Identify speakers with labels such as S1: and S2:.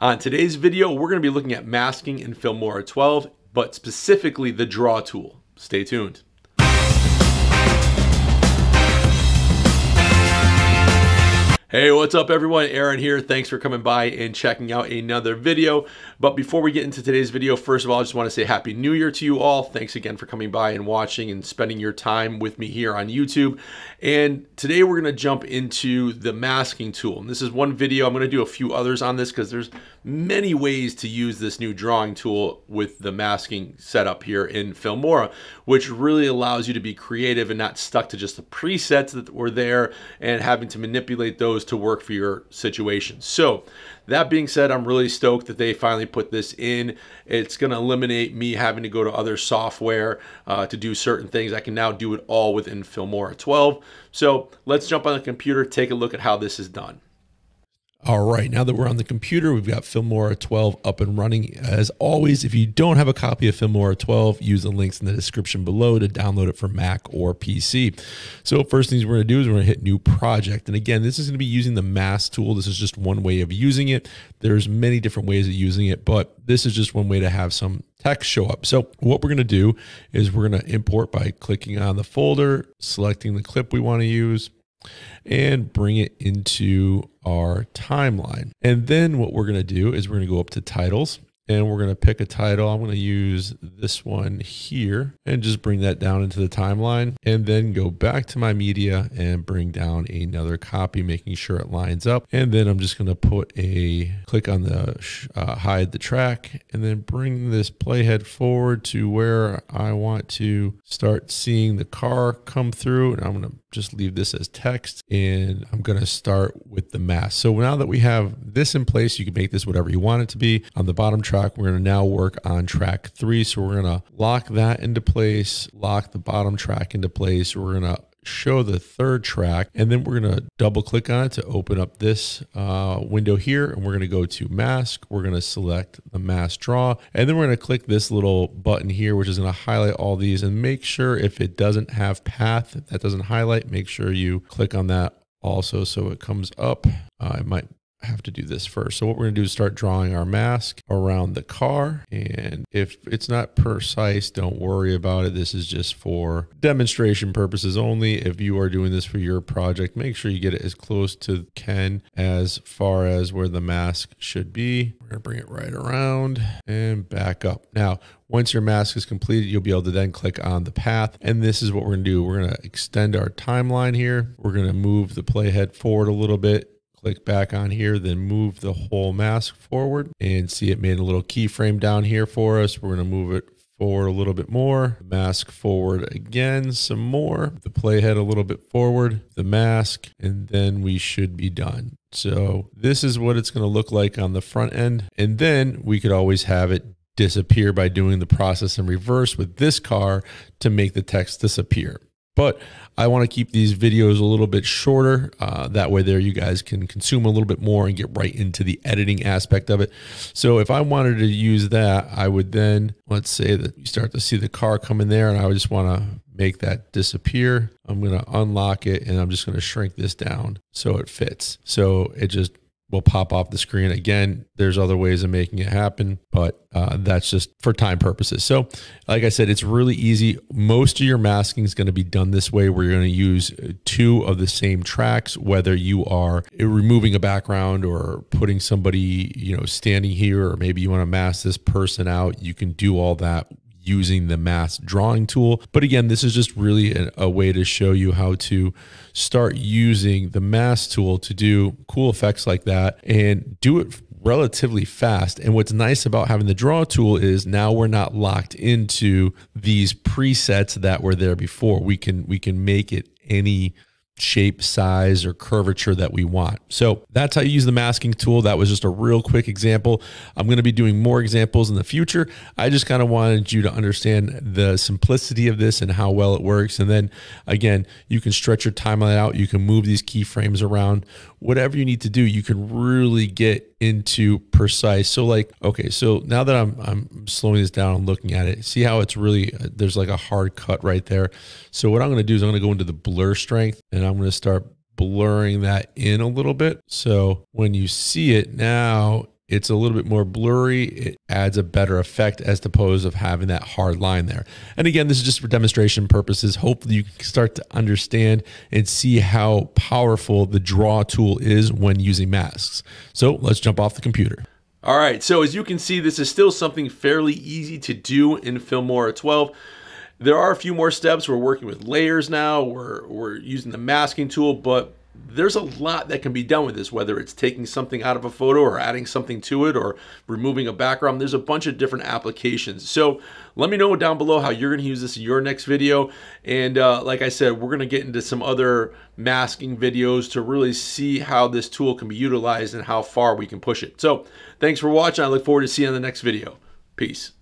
S1: On today's video, we're going to be looking at masking in Filmora 12, but specifically the draw tool. Stay tuned. Hey, what's up everyone? Aaron here. Thanks for coming by and checking out another video. But before we get into today's video, first of all, I just want to say Happy New Year to you all. Thanks again for coming by and watching and spending your time with me here on YouTube. And today we're going to jump into the masking tool. And this is one video. I'm going to do a few others on this because there's many ways to use this new drawing tool with the masking setup here in Filmora, which really allows you to be creative and not stuck to just the presets that were there and having to manipulate those to work for your situation. So that being said, I'm really stoked that they finally put this in. It's going to eliminate me having to go to other software uh, to do certain things. I can now do it all within Filmora 12. So let's jump on the computer, take a look at how this is done. All right, now that we're on the computer, we've got Filmora 12 up and running. As always, if you don't have a copy of Filmora 12, use the links in the description below to download it for Mac or PC. So first things we're going to do is we're going to hit New Project. And again, this is going to be using the Mask tool. This is just one way of using it. There's many different ways of using it, but this is just one way to have some text show up. So what we're going to do is we're going to import by clicking on the folder, selecting the clip we want to use, and bring it into our timeline. And then what we're going to do is we're going to go up to titles and we're going to pick a title. I'm going to use this one here and just bring that down into the timeline and then go back to my media and bring down another copy, making sure it lines up. And then I'm just going to put a click on the uh, hide the track and then bring this playhead forward to where I want to start seeing the car come through. And I'm going to just leave this as text and I'm going to start with the mask. So now that we have this in place, you can make this whatever you want it to be. On the bottom track, we're going to now work on track three. So we're going to lock that into place, lock the bottom track into place. We're going to show the third track and then we're going to double click on it to open up this uh, window here and we're going to go to mask. We're going to select the mask draw and then we're going to click this little button here which is going to highlight all these and make sure if it doesn't have path that doesn't highlight make sure you click on that also so it comes up. Uh, it might have to do this first. So what we're going to do is start drawing our mask around the car. And if it's not precise, don't worry about it. This is just for demonstration purposes only. If you are doing this for your project, make sure you get it as close to Ken as far as where the mask should be. We're going to bring it right around and back up. Now, once your mask is completed, you'll be able to then click on the path. And this is what we're to do. We're to extend our timeline here. We're to move the playhead forward a little bit click back on here, then move the whole mask forward and see it made a little keyframe down here for us. We're going to move it forward a little bit more, mask forward again, some more, the playhead a little bit forward, the mask, and then we should be done. So this is what it's going to look like on the front end. And then we could always have it disappear by doing the process in reverse with this car to make the text disappear. But I want to keep these videos a little bit shorter. Uh, that way, there you guys can consume a little bit more and get right into the editing aspect of it. So, if I wanted to use that, I would then let's say that you start to see the car come in there, and I would just want to make that disappear. I'm going to unlock it, and I'm just going to shrink this down so it fits. So it just will pop off the screen. Again, there's other ways of making it happen, but uh, that's just for time purposes. So, like I said, it's really easy. Most of your masking is going to be done this way, where you're going to use two of the same tracks, whether you are removing a background or putting somebody, you know, standing here, or maybe you want to mask this person out. You can do all that using the mask drawing tool. But again, this is just really a, a, way to show you how to start using the mask tool to do cool effects like that and do it relatively fast. And what's nice about having the draw tool is now we're not locked into these presets that were there before. We can we can make it any shape, size, or curvature that we want. So that's how you use the masking tool. That was just a real quick example. I'm going to be doing more examples in the future. I just kind of wanted you to understand the simplicity of this and how well it works. And then again, you can stretch your timeline out. You can move these keyframes around. Whatever you need to do, you can really get into precise. So like, okay, so now that I'm I'm slowing this down and looking at it, see how it's really uh, there's like a hard cut right there. So what I'm going to do is I'm going to go into the blur strength and I'm going to start blurring that in a little bit. So when you see it now, it's a little bit more blurry. It adds a better effect as opposed of having that hard line there. And again, this is just for demonstration purposes. Hopefully you can start to understand and see how powerful the draw tool is when using masks. So let's jump off the computer. All right, so as you can see, this is still something fairly easy to do in Filmora 12. There are a few more steps. We're working with layers now. We're, we're using the masking tool, but there's a lot that can be done with this, whether it's taking something out of a photo or adding something to it or removing a background. There's a bunch of different applications. So let me know down below how you're going to use this in your next video. And uh, like I said, we're going to get into some other masking videos to really see how this tool can be utilized and how far we can push it. So thanks for watching. I look forward to seeing you in the next video. Peace.